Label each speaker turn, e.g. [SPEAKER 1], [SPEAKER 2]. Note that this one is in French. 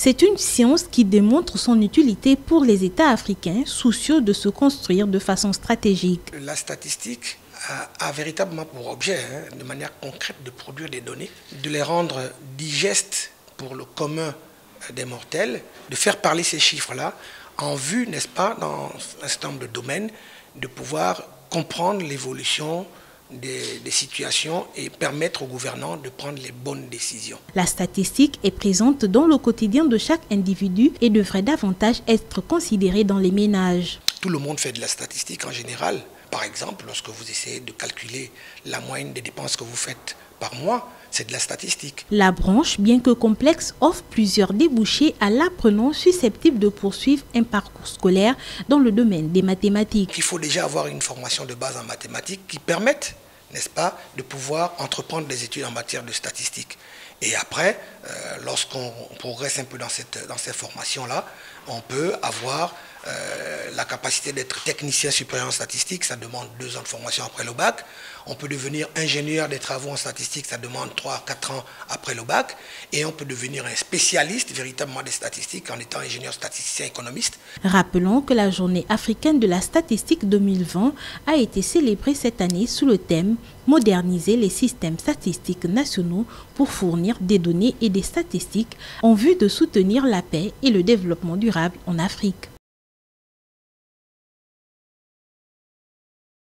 [SPEAKER 1] C'est une science qui démontre son utilité pour les États africains soucieux de se construire de façon stratégique.
[SPEAKER 2] La statistique a, véritablement pour objet, hein, de manière concrète, de produire des données, de les rendre digestes pour le commun des mortels, de faire parler ces chiffres-là en vue, n'est-ce pas, dans un certain nombre de domaines, de pouvoir comprendre l'évolution des, des, situations et permettre aux gouvernants de prendre les bonnes décisions.
[SPEAKER 1] La statistique est présente dans le quotidien de chaque individu et devrait davantage être considérée dans les ménages.
[SPEAKER 2] Tout le monde fait de la statistique en général. Par exemple, lorsque vous essayez de calculer la moyenne des dépenses que vous faites par mois, c'est de la statistique.
[SPEAKER 1] La branche, bien que complexe, offre plusieurs débouchés à l'apprenant susceptible de poursuivre un parcours scolaire dans le domaine des mathématiques.
[SPEAKER 2] Il faut déjà avoir une formation de base en mathématiques qui permette, n'est-ce pas, de pouvoir entreprendre des études en matière de statistique. Et après, euh, lorsqu'on progresse un peu dans cette, dans cette formation-là, on peut avoir euh, la capacité d'être technicien supérieur en statistique, ça demande deux ans de formation après le bac. On peut devenir ingénieur des travaux en statistique, ça demande trois, quatre ans après le bac. Et on peut devenir un spécialiste véritablement des statistiques en étant ingénieur statisticien économiste.
[SPEAKER 1] Rappelons que la journée africaine de la statistique 2020 a été célébrée cette année sous le thème moderniser les systèmes statistiques nationaux pour fournir des données et des en vue de soutenir la paix et le développement durable en Afrique.